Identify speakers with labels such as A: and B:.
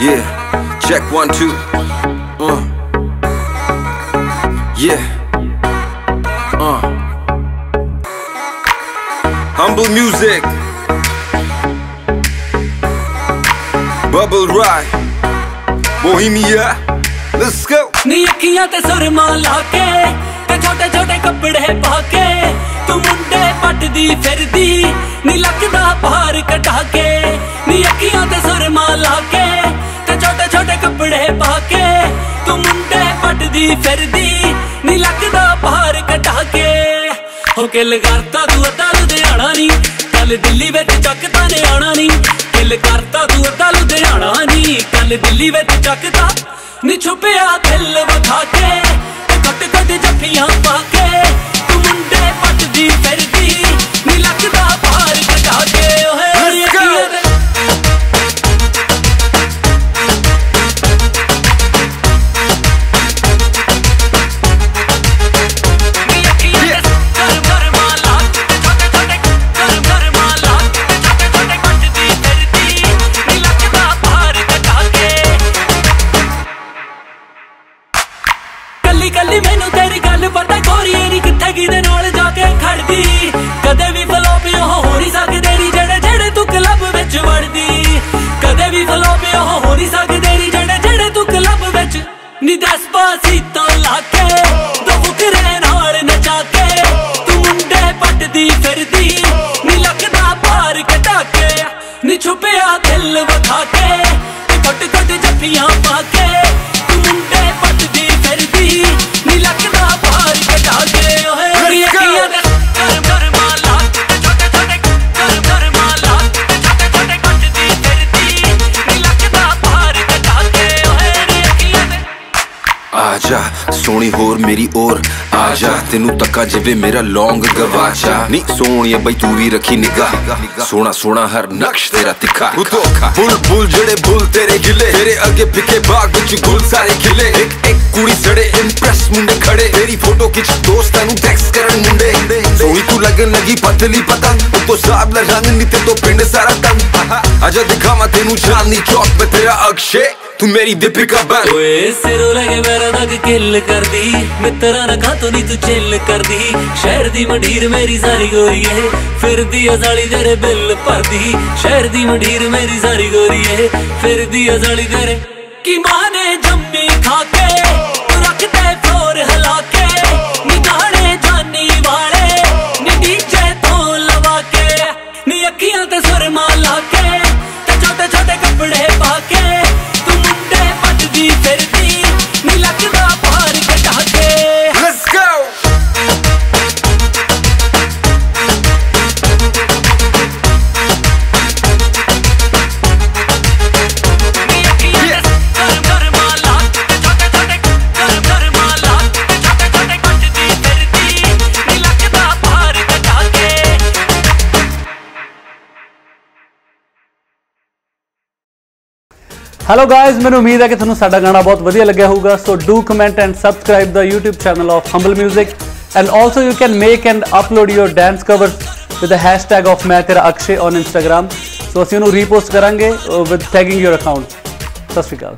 A: Yeah, check one, two. Uh. Yeah. Uh. Humble music. Bubble ride. Bohemia. Let's go.
B: ਨੀ ਅੱਖੀਆਂ ਤੇ ਸੁਰਮਾ ਲਾ ਕੇ ਤੇ ਛੋਟੇ ਛੋਟੇ ਕੱਪੜੇ ਪਾ ਕੇ ਤੂੰ ਮੁੰਡੇ ਪੱਟਦੀ ਫਿਰਦੀ ਪੱਟਦੀ ਫਿਰਦੀ। ਨੀ ਲੱਗਦਾ ਭਾਰ ਕਟਾ ਕੇ। ਹੋ ਕੇ ਲਗਾਰਤਾ ਤੂੰ ਅੱਧਾ ਲੁਧਿਆਣਾ ਨੀ। ਕੱਲ ਦਿੱਲੀ ਵਿੱਚ ਚੱਕਦਾ ਨੇ ਆਣਾ ਨੀ। ਕਿਲ ਕਰਤਾ ਤੂੰ ਅੱਧਾ ਲੁਧਿਆਣਾ ਨੀ। ਕੱਲ ਦਿੱਲੀ ਵਿੱਚ ਚੱਕਦਾ। ਨੀ ਛੁਪਿਆ ਦਿਲ ਵਿਖਾ ਕੇ। ਕੱਲੀ ਕੱਲੀ ਮੈਨੂੰ ਤੇਰੀ ਗੱਲ ਪਤਾ ਗੋਰੀਏ ਨਹੀਂ ਕਿੱਥੇ ਕਿਦੇ ਨਾਲ ਜਾ ਕੇ ਖੜਦੀ। ਕਦੇ ਵੀ ਫਲੋਪ ਉਹ ਹੋ ਨਹੀਂ ਸਕਦੇ ਨੀ ਜਿਹੜੇ ਜਿਹੜੇ ਤੂੰ ਕਲੱਬ ਵਿੱਚ ਵੜਦੀ। ਕਦੇ ਵੀ ਫਲੋਪ ਉਹ ਹੋ ਨਹੀਂ ਸਕਦੇ ਨੀ ਜਿਹੜੇ ਜਿਹੜੇ ਤੂੰ ਕਲੱਬ ਵਿੱਚ ਨੀ ਦਸਪਾਸੀਤੋ ਲਾ ਕੇ। ਦੋ ਫੁਕਰੇ ਨਾਲ ਨਚਾ ਕੇ ਤੂੰ ਮੁੰਡੇ ਪੱਟਦੀ ਫਿਰਦੀ। ਨੀ ਲੱਗਦਾ ਭਾਰ ਕਟਾ ਕੇ ਨੀ ਛੁਪਿਆ ਦਿਲ ਵਿਖਾ ਕੇ। ਨੀ ਘੁੱਟ ਜੱਫੀਆਂ ਪਾ ਕੇ।
A: ਆਜਾ ਸੋਹਣੀ ਹੋਰ ਮੇਰੀ ਔਰ ਆਜਾ। ਤੈਨੂੰ ਤੱਕਾ ਜਿਵੇਂ ਮੇਰਾ ਲੌਂਗ ਗਵਾਚਾ। ਨੀ ਸੋਹਣੀਏ ਬਈ ਤੂੰ ਵੀ ਰੱਖੀ ਨਿਗਾਹ। ਸੋਹਣਾ ਸੋਹਣਾ ਹਰ ਨਕਸ਼ ਤੇਰਾ ਤਿੱਖਾ। ਬੁੱਲ ਬੁੱਲ ਜਿਹੜੇ ਬੁੱਲ ਤੇਰੇ ਗਿਲੇ। ਤੇਰੇ ਅੱਗੇ ਫਿੱਕੇ ਬਾਗ ਵਿੱਚ ਗੁੱਲ ਸਾਰੇ ਖਿਲੇ। ਇੱਕ ਇੱਕ ਕੁੜੀ ਸੜੇ ਇੰਪ੍ਰੈਸ ਮੁੰਡੇ ਖੜੇ। ਤੇਰੀ ਫੋਟੋ ਖਿੱਚ ਦੋਸਤਾਂ ਨੂੰ ਟੈਕਸ ਕਰਨ ਮੁੰਡੇ। ਸੋਹਣੀ ਤੂੰ ਲੱਗਣ ਲੱਗੀ ਪਤਲੀ ਪਤੰਗ। ਉਤੋਂ ਸਾਬ ਲਾ ਰੰਗ ਨੀ ਤੇ ਤੋਂ ਪਿੰਡ ਸਾਰਾ ਤੰਗ। ਆਜਾ ਦਿਖਾਵਾਂ ਤੈਨੂੰ ਚਾਂਦਨੀ ਚੌਕ ਤੇ ਤੇਰਾ ਅਕਸ਼ੇ। ਤੂੰ ਮੇਰੀ ਦੀਪਿਕਾ ਬਣ
B: ਓਏ, ਸਿਰੋਂ ਲੈ ਕੇ ਮੇਰਾ ਦਗ ਕਿੱਲ ਕਰਦੀ। ਮਿੱਤਰਾਂ ਨਾ ਖਾਤੋਂ ਨਹੀਂ ਤੂੰ ਚਿੱਲ ਕਰਦੀ। ਸ਼ਹਿਰ ਦੀ ਮੰਡੀਰ ਮੇਰੀ ਸਾਰੀ ਗੋਰੀਏ ਫਿਰਦੀ ਆ ਤੇਰੇ ਬਿੱਲ ਭਰਦੀ। ਸ਼ਹਿਰ ਦੀ ਮੰਡੀਰ ਮੇਰੀ ਸਾਰੀ ਗੋਰੀਏ ਫਿਰਦੀ ਆ ਤੇਰੇ ਕੀ ਮਾਂ ਜੰਮੀ ਖਾ ਕੇ ਤੂੰ ਰੱਖਦੇ ਫਲੋਰ ਹਿਲਾ ਕੇ ਨੀ ਜਾਨੀ ਵਾਲੇ ਨੀ ਡੀਜੇ ਤੋਂ ਲਵਾ ਕੇ ਨੀ ਅੱਖੀਆਂ ਤੇ ਸੁਰਮਾ ਲਾ ਕੇ ਤੇ ਛੋਟੇ ਛੋਟੇ ਕੱਪੜੇ ਪਾ ਕੇ
C: ਹੈਲੋ ਗਾਇਜ਼ ਮੈਨੂੰ ਉਮੀਦ ਹੈ ਕਿ ਤੁਹਾਨੂੰ ਸਾਡਾ ਗਾਣਾ ਬਹੁਤ ਵਧੀਆ ਲੱਗਿਆ ਹੋਊਗਾ। So do comment and subscribe the YouTube channel of humble 뮤직 and also you can make and upload your dance cover with the hashtag of ਮੈਂ ਤੇਰਾ ਅਕਸ਼ੇ ਔਨ Instagram. ਸੋ ਅਸੀਂ ਉਹਨੂੰ ਰੀਪੋਸਟ ਕਰਾਂਗੇ ਵਿਦ ਟੈਗਿੰਗ ਯੋਰ ਅਕਾਊਂਟ ਸਤਿ ਸ਼੍ਰੀ ਅਕਾਲ।